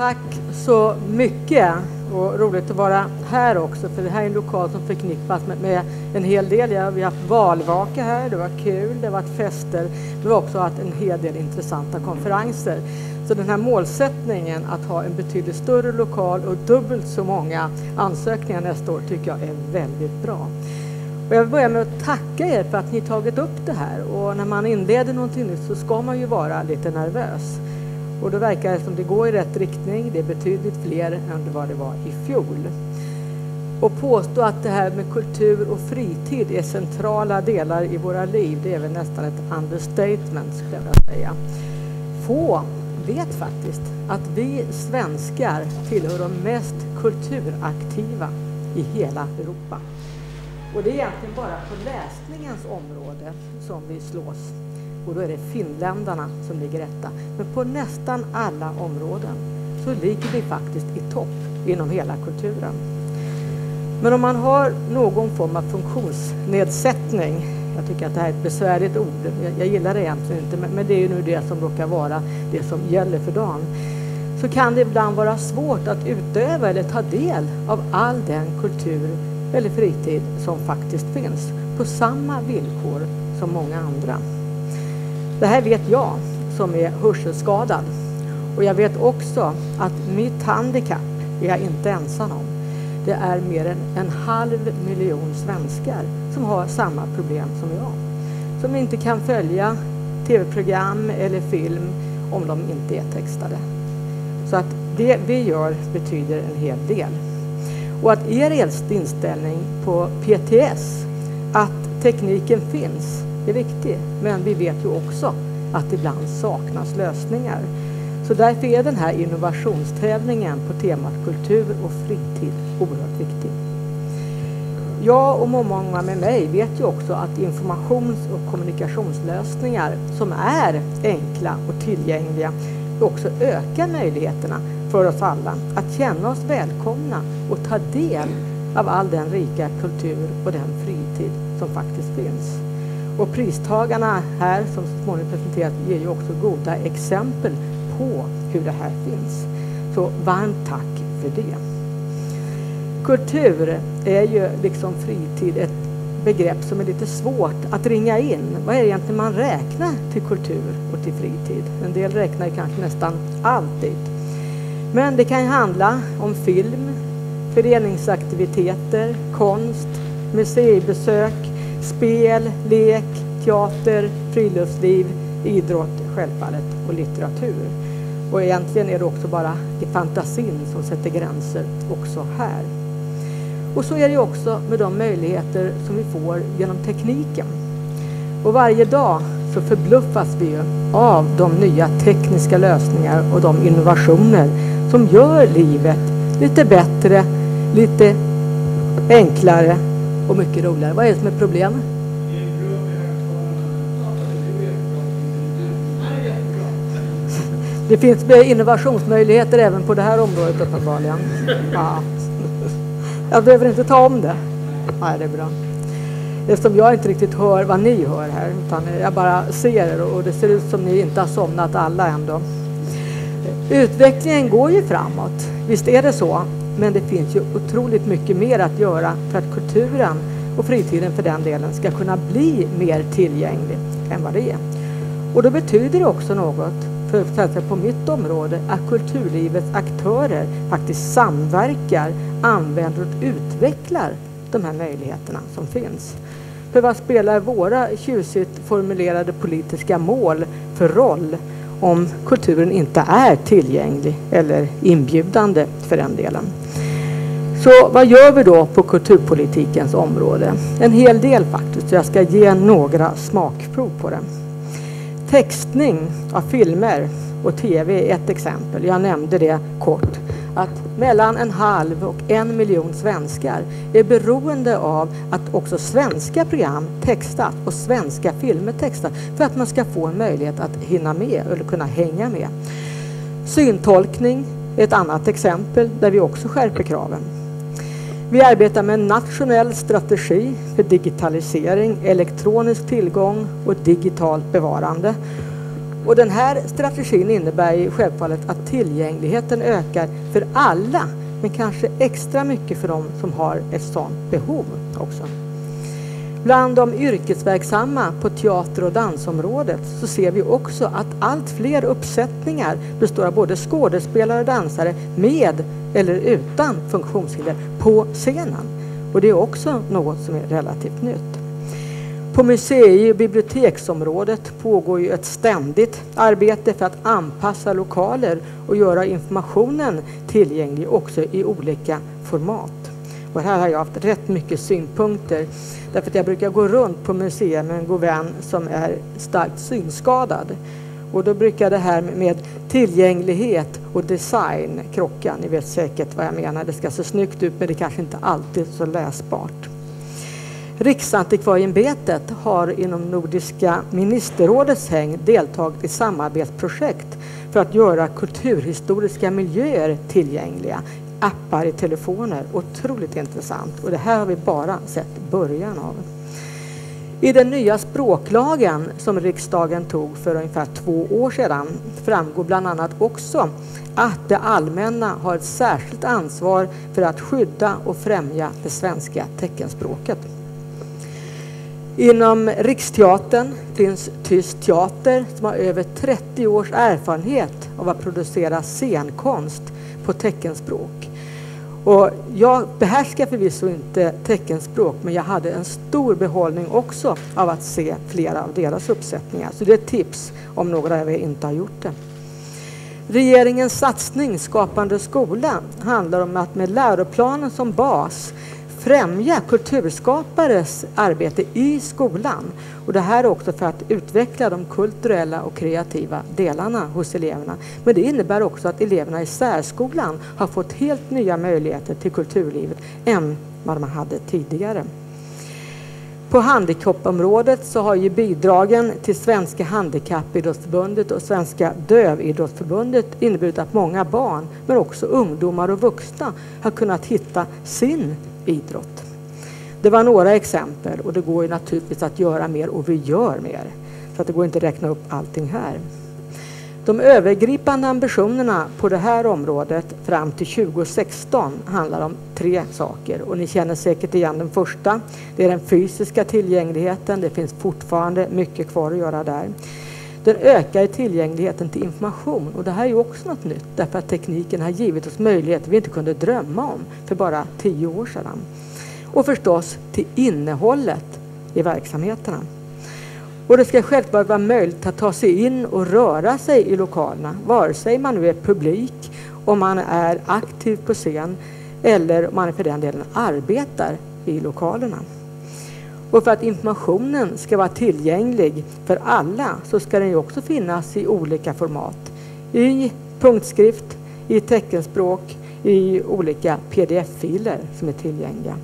Tack så mycket och roligt att vara här också för det här är en lokal som förknippas med, med en hel del. Ja, vi har haft valvaka här, det var kul, det har varit fester, men vi har också haft en hel del intressanta konferenser. Så den här målsättningen att ha en betydligt större lokal och dubbelt så många ansökningar nästa år tycker jag är väldigt bra. Och jag vill börja med att tacka er för att ni tagit upp det här och när man inleder någonting nytt så ska man ju vara lite nervös. Och då verkar det som det går i rätt riktning. Det är betydligt fler än vad det var i fjol. Och påstå att det här med kultur och fritid är centrala delar i våra liv, det är väl nästan ett understatement skulle jag vilja säga. Få vet faktiskt att vi svenskar tillhör de mest kulturaktiva i hela Europa. Och det är egentligen bara på läsningens område som vi slås och då är det finländarna som ligger etta. Men på nästan alla områden så ligger vi faktiskt i topp inom hela kulturen. Men om man har någon form av funktionsnedsättning, jag tycker att det här är ett besvärligt ord, jag, gillar det egentligen inte, men, det är ju nu det som råkar vara det som gäller för dagen, så kan det ibland vara svårt att utöva eller ta del av all den kultur eller fritid som faktiskt finns på samma villkor som många andra. Det här vet jag som är hörselskadad. Och jag vet också att mitt handikapp är jag inte ensam om. Det är mer än en halv miljon svenskar som har samma problem som jag. Som inte kan följa tv-program eller film om de inte är textade. Så att det vi gör betyder en hel del. Och att er inställning på PTS, att tekniken finns, är viktig. Men vi vet ju också att ibland saknas lösningar. Så därför är den här innovationstävlingen på temat kultur och fritid oerhört viktig. Jag och många med mig vet ju också att informations och kommunikationslösningar som är enkla och tillgängliga också ökar möjligheterna för oss alla att känna oss välkomna och ta del av all den rika kultur och den fritid som faktiskt finns. Och pristagarna här som så småningom presenterat ger ju också goda exempel på hur det här finns. Så varmt tack för det. Kultur är ju liksom fritid ett begrepp som är lite svårt att ringa in. Vad är det egentligen man räknar till kultur och till fritid? En del räknar kanske nästan alltid. Men det kan ju handla om film, föreningsaktiviteter, konst, museibesök, spel, lek, teater, friluftsliv, idrott självfallet och litteratur. Och egentligen är det också bara i fantasin som sätter gränser också här. Och så är det också med de möjligheter som vi får genom tekniken. Och varje dag så förbluffas vi ju av de nya tekniska lösningar och de innovationer som gör livet lite bättre, lite enklare och mycket roligare. Vad är det som är problemet? Det finns innovationsmöjligheter även på det här området uppenbarligen. Ja. Jag behöver inte ta om det. Nej, det är bra. Eftersom jag inte riktigt hör vad ni hör här, utan jag bara ser er och det ser ut som ni inte har somnat alla ändå. Utvecklingen går ju framåt, visst är det så. Men det finns ju otroligt mycket mer att göra för att kulturen och fritiden för den delen ska kunna bli mer tillgänglig än vad det är. Och då betyder det också något, för på mitt område, att kulturlivets aktörer faktiskt samverkar, använder och utvecklar de här möjligheterna som finns. För vad spelar våra tjusigt formulerade politiska mål för roll om kulturen inte är tillgänglig eller inbjudande för den delen. Så vad gör vi då på kulturpolitikens område? En hel del faktiskt. Jag ska ge några smakprov på det. Textning av filmer och tv är ett exempel. Jag nämnde det kort. Att mellan en halv och en miljon svenskar är beroende av att också svenska program textas och svenska filmer textas för att man ska få en möjlighet att hinna med eller kunna hänga med. Syntolkning är ett annat exempel där vi också skärper kraven. Vi arbetar med en nationell strategi för digitalisering, elektronisk tillgång och digitalt bevarande. Och den här strategin innebär ju självfallet att tillgängligheten ökar för alla men kanske extra mycket för de som har ett sådant behov också. Bland de yrkesverksamma på teater och dansområdet så ser vi också att allt fler uppsättningar består av både skådespelare och dansare med eller utan funktionshinder på scenen. Och det är också något som är relativt nytt. På musei och biblioteksområdet pågår ju ett ständigt arbete för att anpassa lokaler och göra informationen tillgänglig också i olika format. Och här har jag haft rätt mycket synpunkter därför att jag brukar gå runt på museer med en god vän som är starkt synskadad. Och då brukar det här med tillgänglighet och design krocka. Ni vet säkert vad jag menar. Det ska se snyggt ut men det kanske inte alltid är så läsbart. Riksantikvarieämbetet har inom Nordiska ministerrådets häng deltagit i samarbetsprojekt för att göra kulturhistoriska miljöer tillgängliga. Appar i telefoner. Otroligt intressant. Och det här har vi bara sett början av. I den nya språklagen som riksdagen tog för ungefär två år sedan framgår bland annat också att det allmänna har ett särskilt ansvar för att skydda och främja det svenska teckenspråket. Inom Riksteatern finns Tyst teater som har över 30 års erfarenhet av att producera scenkonst på teckenspråk. Och jag behärskar förvisso inte teckenspråk men jag hade en stor behållning också av att se flera av deras uppsättningar. Så det är ett tips om några av er inte har gjort det. Regeringens satsning Skapande skola handlar om att med läroplanen som bas främja kulturskapares arbete i skolan. Och det här är också för att utveckla de kulturella och kreativa delarna hos eleverna. Men det innebär också att eleverna i särskolan har fått helt nya möjligheter till kulturlivet än vad man hade tidigare. På handikappområdet så har ju bidragen till Svenska Handikappidrottsförbundet och Svenska Dövidrottsförbundet inneburit att många barn, men också ungdomar och vuxna, har kunnat hitta sin idrott. Det var några exempel och det går ju naturligtvis att göra mer och vi gör mer. Så att det går inte att räkna upp allting här. De övergripande ambitionerna på det här området fram till 2016 handlar om tre saker och ni känner säkert igen den första. Det är den fysiska tillgängligheten. Det finns fortfarande mycket kvar att göra där. Den ökar tillgängligheten till information och det här är ju också något nytt därför att tekniken har givit oss möjligheter vi inte kunde drömma om för bara tio år sedan. Och förstås till innehållet i verksamheterna. Och det ska självklart vara möjligt att ta sig in och röra sig i lokalerna vare sig man nu är publik, om man är aktiv på scen eller om man för den delen arbetar i lokalerna. Och för att informationen ska vara tillgänglig för alla så ska den ju också finnas i olika format. I punktskrift, i teckenspråk, i olika pdf-filer som är tillgängliga.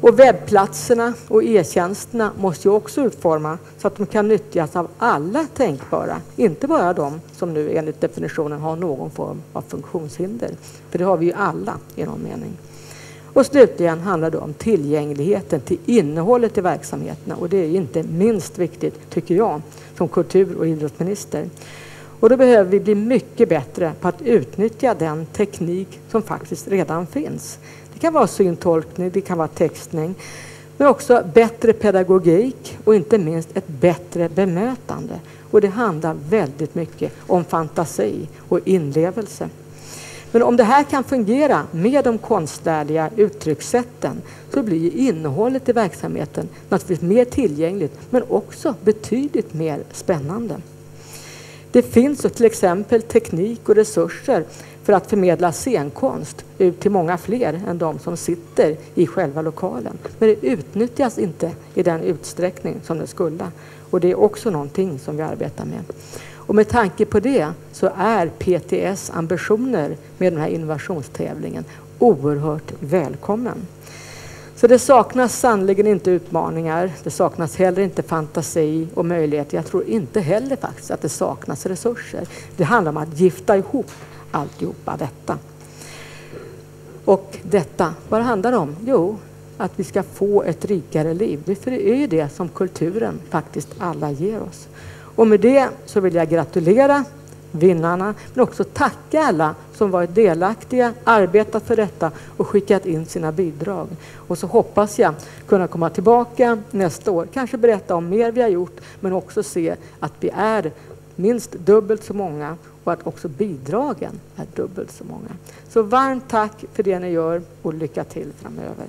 Och webbplatserna och e-tjänsterna måste ju också utformas så att de kan nyttjas av alla tänkbara, inte bara de som nu enligt definitionen har någon form av funktionshinder. För det har vi ju alla i någon mening. Och slutligen handlar det om tillgängligheten till innehållet i verksamheterna och det är inte minst viktigt, tycker jag, som kultur och idrottsminister. Och då behöver vi bli mycket bättre på att utnyttja den teknik som faktiskt redan finns. Det kan vara syntolkning, det kan vara textning, men också bättre pedagogik och inte minst ett bättre bemötande. Och det handlar väldigt mycket om fantasi och inlevelse. Men om det här kan fungera med de konstnärliga uttryckssätten så blir innehållet i verksamheten naturligtvis mer tillgängligt men också betydligt mer spännande. Det finns till exempel teknik och resurser för att förmedla scenkonst ut till många fler än de som sitter i själva lokalen. Men det utnyttjas inte i den utsträckning som det skulle. Och det är också någonting som vi arbetar med. Och med tanke på det så är PTS ambitioner med den här innovationstävlingen oerhört välkommen. Så det saknas sannligen inte utmaningar. Det saknas heller inte fantasi och möjligheter. Jag tror inte heller faktiskt att det saknas resurser. Det handlar om att gifta ihop alltihopa detta. Och detta, vad det handlar om? Jo, att vi ska få ett rikare liv. För det är ju det som kulturen faktiskt alla ger oss. Och med det så vill jag gratulera vinnarna, men också tacka alla som varit delaktiga, arbetat för detta och skickat in sina bidrag. Och så hoppas jag kunna komma tillbaka nästa år, kanske berätta om mer vi har gjort, men också se att vi är minst dubbelt så många och att också bidragen är dubbelt så många. Så varmt tack för det ni gör och lycka till framöver.